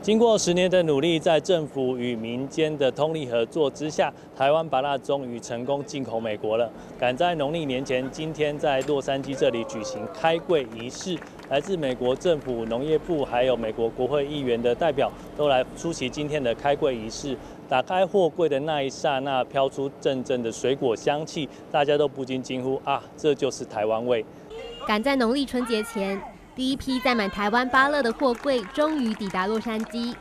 经过十年的努力，在政府与民间的通力合作之下，台湾芭乐终于成功进口美国了。赶在农历年前，今天在洛杉矶这里举行开柜仪式，来自美国政府农业部还有美国国会议员的代表都来出席今天的开柜仪式。打开货柜的那一刹那，飘出阵阵的水果香气，大家都不禁惊呼：啊，这就是台湾味！赶在农历春节前，第一批载满台湾芭乐的货柜终于抵达洛杉矶。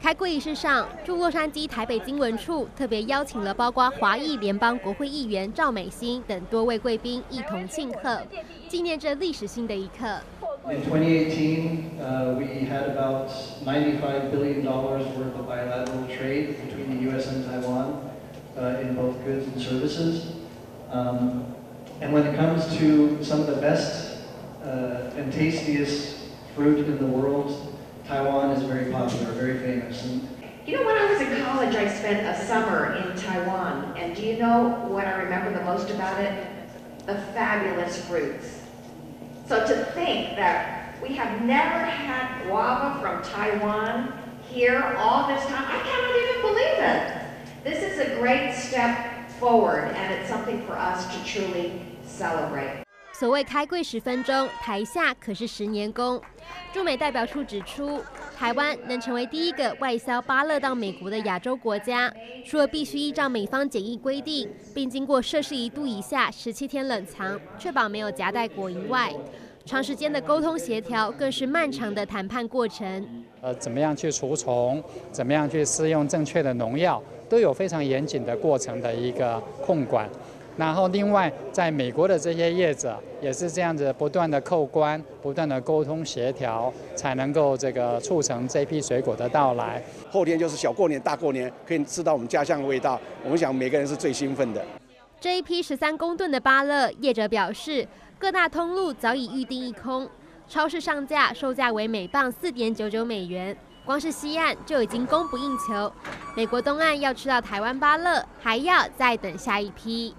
开柜仪式上，驻洛杉矶台北经文处特别邀请了包括华裔联邦国会议员赵美心等多位贵宾一同庆贺，纪念这历史性的一刻。In 2018, uh, we had about $95 billion dollars worth of bilateral trade between the U.S. and Taiwan uh, in both goods and services. Um, and when it comes to some of the best uh, and tastiest fruit in the world, Taiwan is very popular, very famous. And you know, when I was in college, I spent a summer in Taiwan. And do you know what I remember the most about it? The fabulous fruits. So to think that we have never had guava from Taiwan here all this time, I cannot even believe it. This is a great step forward, and it's something for us to truly celebrate. 所谓开柜十分钟，台下可是十年功。驻美代表处指出，台湾能成为第一个外销芭乐到美国的亚洲国家，除了必须依照美方检疫规定，并经过摄氏一度以下十七天冷藏，确保没有夹带果蝇外，长时间的沟通协调更是漫长的谈判过程。呃，怎么样去除虫，怎么样去施用正确的农药，都有非常严谨的过程的一个控管。然后，另外，在美国的这些业者也是这样子，不断的扣关，不断的沟通协调，才能够这个促成这批水果的到来。后天就是小过年、大过年，可以吃到我们家乡的味道。我们想每个人是最兴奋的。这一批十三公吨的芭乐，业者表示，各大通路早已预定一空，超市上架售价为每磅四点九九美元，光是西岸就已经供不应求。美国东岸要吃到台湾芭乐，还要再等下一批。